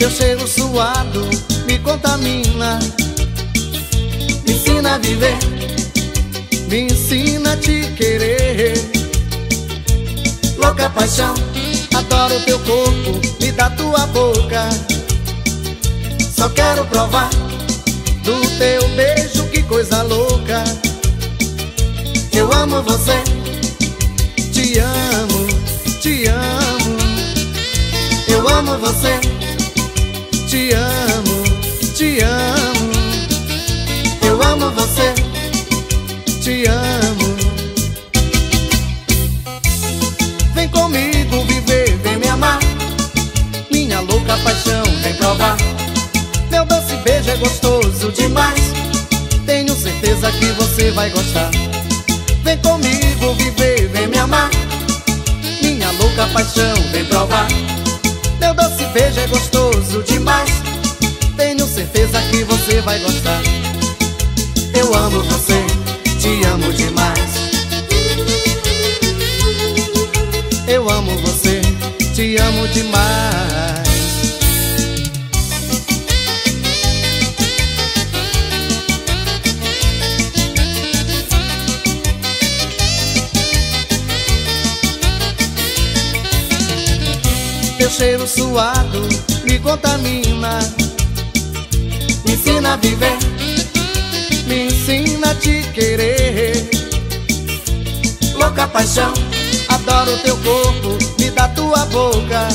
Teu cheiro suado me contamina Me ensina a viver Me ensina a te querer. Louca paixão Adoro teu corpo Me dá tua boca. Só quero provar Do teu beijo Que coisa louca. Eu amo você Te amo, te amo. Eu amo você te amo, te amo. Eu amo você, te amo. Vem comigo viver, vem me amar. Minha louca paixão, vem provar. Meu doce beijo é gostoso demais. Tenho certeza que você vai gostar. Vem comigo viver, vem me amar. Minha louca paixão, vem provar. Meu doce beijo é gostoso demais. Tenho certeza que você vai gostar. Eu amo você, te amo demais. Eu amo você, te amo demais. Teu cheiro suado me contamina Me ensina a viver. Me ensina a te querer. Louca paixão Adoro teu corpo. Me dá tua boca.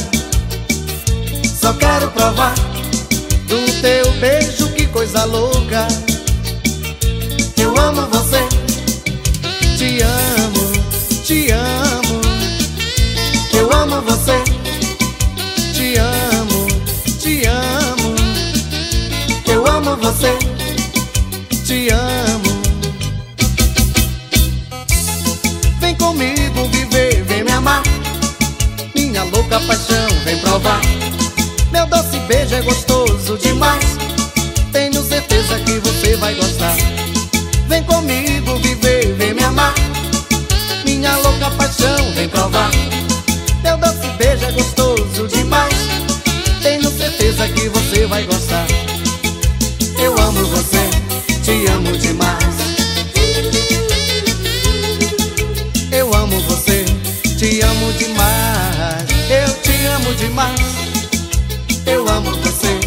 Só quero provar Do teu beijo Que coisa louca. Eu amo você. Te amo, te amo você. Te amo. Vem comigo viver, vem me amar. Minha louca paixão, vem provar. Meu doce beijo é gostoso demais. Tenho certeza que você vai gostar. Vem comigo viver, vem me amar. Minha louca paixão, vem provar. Meu doce beijo é gostoso demais. Tenho certeza que você vai gostar te amo demais. Eu amo você, te amo demais. Eu te amo demais. Eu amo você.